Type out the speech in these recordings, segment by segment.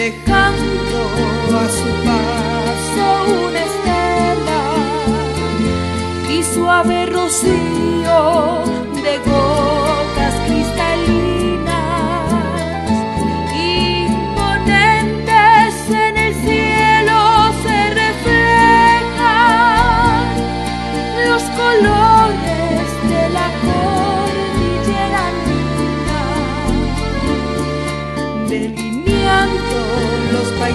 dejando a su paso una estela y suave rocío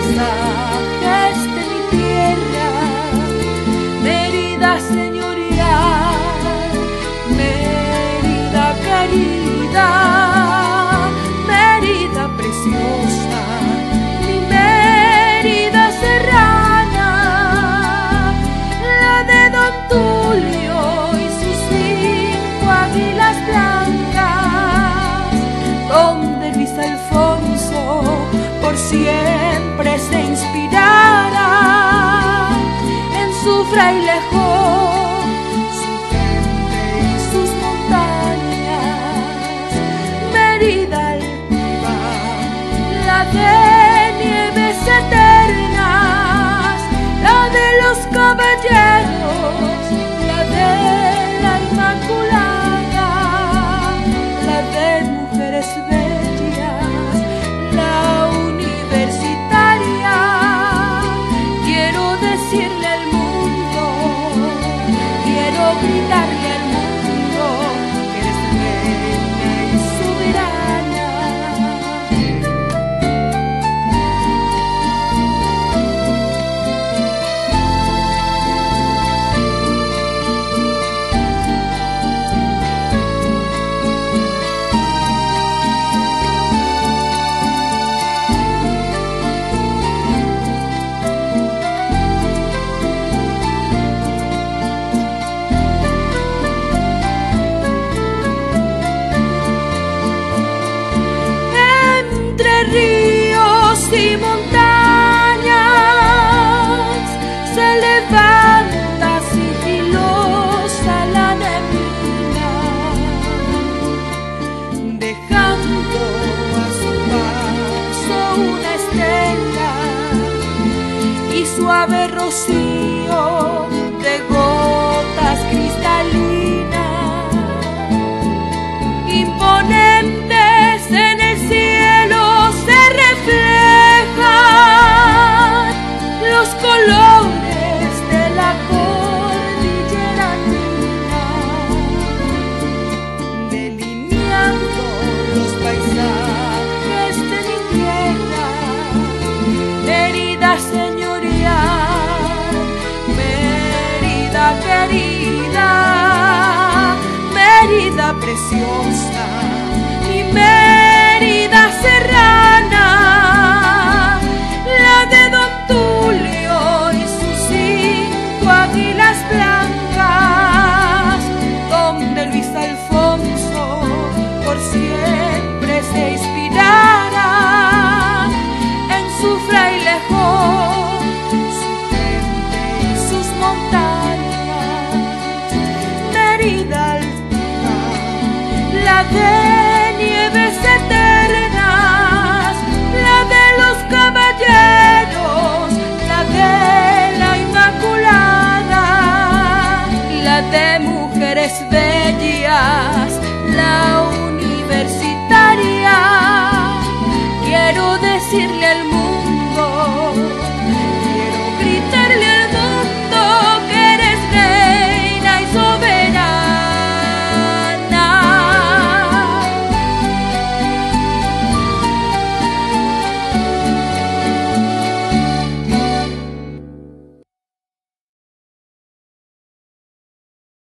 paisajes de mi tierra, Mérida señorial, Mérida querida, Mérida preciosa, mi Mérida serrana, la de Don Tulio y sus cinco águilas blancas, donde Luis Alfonso por siempre se inspirara en su frailejón, su gente y sus montañas, Mérida altiva, la de nieves eternas, vida. Una estela y suave rocío de gotas cristalinas imponentes en el cielo se reflejan los colores Señorial, Mérida querida, Mérida preciosa, mi Mérida serrana, la de Don Tulio y sus cinco águilas blancas, donde Luis Alfonso por siempre se inspirara la